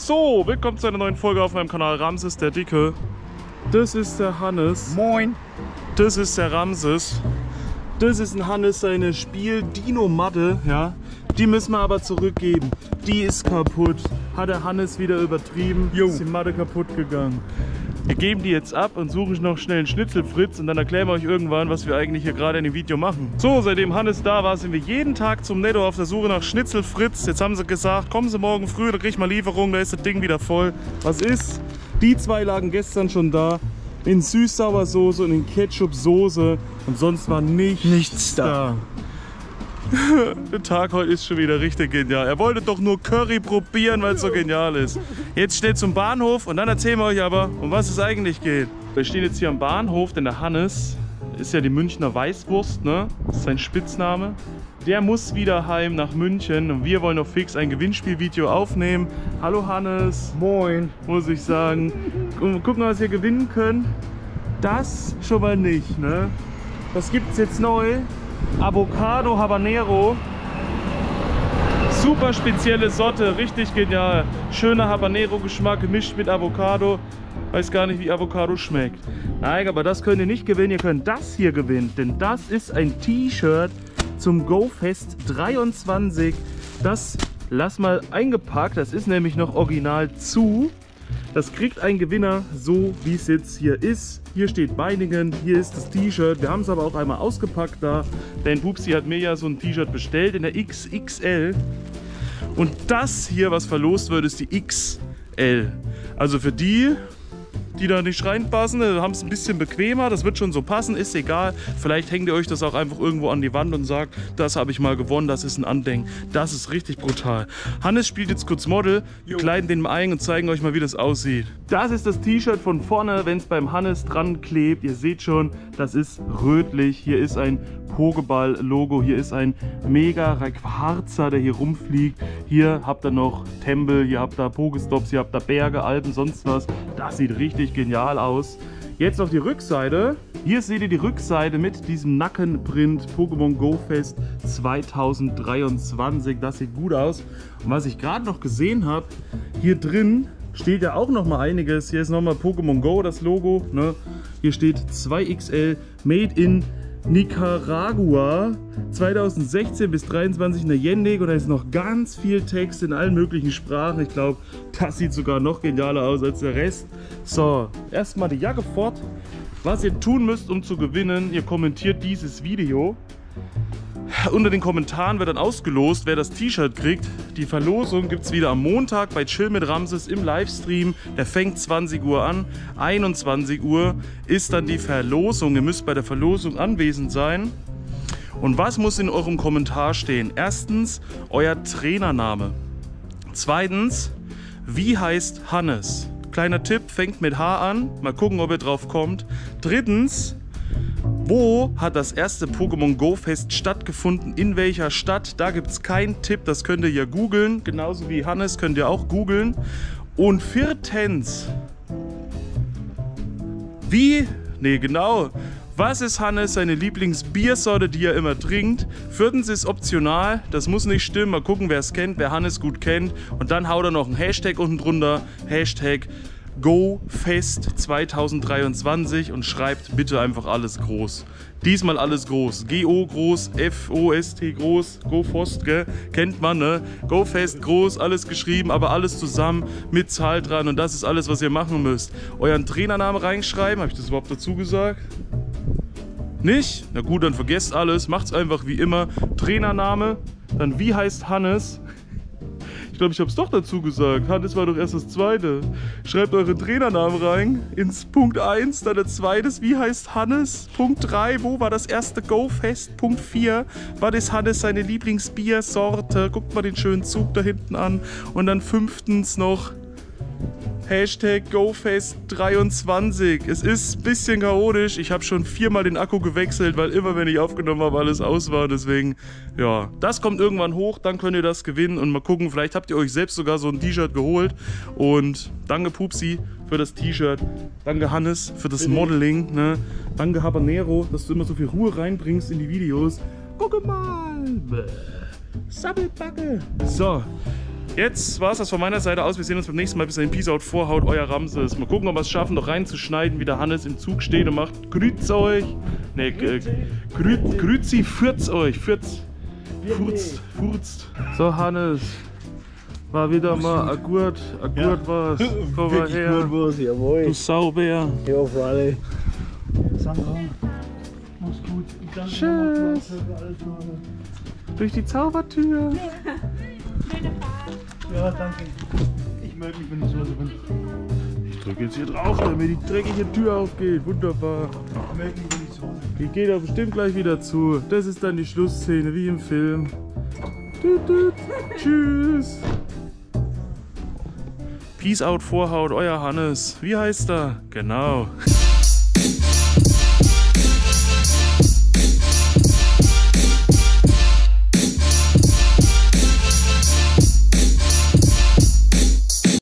So, willkommen zu einer neuen Folge auf meinem Kanal Ramses der Dicke. Das ist der Hannes. Moin. Das ist der Ramses. Das ist ein Hannes seine Spiel Dino Matte, ja. Die müssen wir aber zurückgeben. Die ist kaputt. Hat der Hannes wieder übertrieben. Jo. Ist die Matte kaputt gegangen. Wir geben die jetzt ab und suche ich noch schnell einen Schnitzelfritz und dann erklären wir euch irgendwann, was wir eigentlich hier gerade in dem Video machen. So, seitdem Hannes da war, sind wir jeden Tag zum Netto auf der Suche nach Schnitzelfritz. Jetzt haben sie gesagt, kommen Sie morgen früh, da krieg ich mal Lieferung, da ist das Ding wieder voll. Was ist? Die zwei lagen gestern schon da. In Süß-Sauersoße und in Ketchup-Soße. Und sonst war nichts, Nichts da. Der Tag heute ist schon wieder richtig genial. Er wollte doch nur Curry probieren, weil es so genial ist. Jetzt schnell zum Bahnhof und dann erzählen wir euch aber, um was es eigentlich geht. Wir stehen jetzt hier am Bahnhof, denn der Hannes ist ja die Münchner Weißwurst, ne? Das ist sein Spitzname. Der muss wieder heim nach München und wir wollen noch fix ein Gewinnspielvideo aufnehmen. Hallo Hannes, Moin. muss ich sagen. Gu- Gucken, was ihr gewinnen könnt. Das schon mal nicht, ne? Was gibt's jetzt neu? Avocado Habanero. Super spezielle Sorte, richtig genial. Schöner Habanero-Geschmack gemischt mit Avocado. Weiß gar nicht, wie Avocado schmeckt. Nein, aber das könnt ihr nicht gewinnen. Ihr könnt das hier gewinnen, denn das ist ein T-Shirt zum GoFest 23. Das lass mal eingepackt. Das ist nämlich noch original zu. Das kriegt ein Gewinner, so wie es jetzt hier ist. Hier steht Beiningen, hier ist das T-Shirt. Wir haben es aber auch einmal ausgepackt da. Denn Pupsi hat mir ja so ein T-Shirt bestellt in der XXL. Und das hier, was verlost wird, ist die XL. Also für die, die da nicht reinpassen, haben es ein bisschen bequemer. Das wird schon so passen, ist egal. Vielleicht hängt ihr euch das auch einfach irgendwo an die Wand und sagt, das habe ich mal gewonnen, das ist ein Andenken. Das ist richtig brutal. Hannes spielt jetzt kurz Model. Wir kleiden den mal ein und zeigen euch mal, wie das aussieht. Das ist das T-Shirt von vorne, wenn es beim Hannes dran klebt. Ihr seht schon, das ist rötlich. Hier ist ein Pokéball-Logo. Hier ist ein mega Harzer, der hier rumfliegt. Hier habt ihr noch Tempel, hier habt ihr Pokestops, hier habt ihr Berge, Alpen, sonst was. Das sieht richtig genial aus. Jetzt auf die Rückseite. Hier seht ihr die Rückseite mit diesem Nackenprint Pokémon Go Fest 2023. Das sieht gut aus. Und was ich gerade noch gesehen habe, hier drin steht ja auch noch mal einiges. Hier ist noch mal Pokémon Go, das Logo. Ne? Hier steht 2XL Made in Nicaragua 2016 bis 23 in der Yendig und da ist noch ganz viel Text in allen möglichen Sprachen. Ich glaube, das sieht sogar noch genialer aus als der Rest. So, erstmal die Jacke fort. Was ihr tun müsst, um zu gewinnen, ihr kommentiert dieses Video. Unter den Kommentaren wird dann ausgelost, wer das T-Shirt kriegt. Die Verlosung gibt es wieder am Montag bei Chill mit Ramses im Livestream. Der fängt 20 Uhr an. 21 Uhr ist dann die Verlosung. Ihr müsst bei der Verlosung anwesend sein. Und was muss in eurem Kommentar stehen? Erstens, euer Trainername. Zweitens, wie heißt Hannes? Kleiner Tipp, fängt mit H an. Mal gucken, ob ihr drauf kommt. Drittens, wo hat das erste Pokémon Go Fest stattgefunden? In welcher Stadt? Da gibt es keinen Tipp, das könnt ihr ja googeln. Genauso wie Hannes könnt ihr auch googeln. Und viertens, wie? Nee, genau. Was ist Hannes seine Lieblingsbiersorte, die er immer trinkt? Viertens ist optional, das muss nicht stimmen. Mal gucken, wer es kennt, wer Hannes gut kennt. Und dann haut er noch einen Hashtag unten drunter. Hashtag GoFest 2023 und schreibt bitte einfach alles groß. Diesmal alles groß. G-O groß, F-O-S-T groß, GoFost, gell? Kennt man, ne? GoFest groß, alles geschrieben, aber alles zusammen mit Zahl dran. Und das ist alles, was ihr machen müsst. Euren Trainernamen reinschreiben. Habe ich das überhaupt dazu gesagt? Nicht? Na gut, dann vergesst alles. Macht's einfach wie immer. Trainername. Dann wie heißt Hannes? Ich glaube, ich habe es doch dazu gesagt. Hannes war doch erst das zweite. Schreibt euren Trainernamen rein ins Punkt 1, dann das zweites. Wie heißt Hannes? Punkt 3, wo war das erste Go-Fest? Punkt 4, was ist Hannes seine Lieblingsbiersorte? Guckt mal den schönen Zug da hinten an. Und dann fünftens noch Hashtag GoFest23. Es ist ein bisschen chaotisch. Ich habe schon viermal den Akku gewechselt, weil immer, wenn ich aufgenommen habe, alles aus war. Deswegen, ja, das kommt irgendwann hoch. Dann könnt ihr das gewinnen und mal gucken. Vielleicht habt ihr euch selbst sogar so ein T-Shirt geholt. Und danke Pupsi für das T-Shirt. Danke Hannes für das Modeling. Ne? Danke Habanero, dass du immer so viel Ruhe reinbringst in die Videos. Gucke mal. Sammelbacke. So, Jetzt war es das von meiner Seite aus. Wir sehen uns beim nächsten Mal. Bis dahin, Peace out, Vorhaut, euer Ramses. Mal gucken, ob wir es schaffen, noch reinzuschneiden, wie der Hannes im Zug steht und macht Grüß euch. Ne, äh, grü, Grüzi, fürz euch, fürz. Furzt, furzt. So, Hannes. War wieder mal ein gut, ein gut was. Komm mal her. was, jawohl. Du Sauber. Ja, für alle. Sandra, mach's gut. Ich danke Tschüss. Durch die Zaubertür. Ja, danke. Ich melde mich, wenn ich Hause bin. Ich drücke jetzt hier drauf, damit die dreckige Tür aufgeht. Wunderbar. Ich melde mich, wenn ich Hause bin. Die geht aber bestimmt gleich wieder zu. Das ist dann die Schlussszene, wie im Film. Tut, tut. Tschüss. Peace out, Vorhaut, euer Hannes. Wie heißt er? Genau.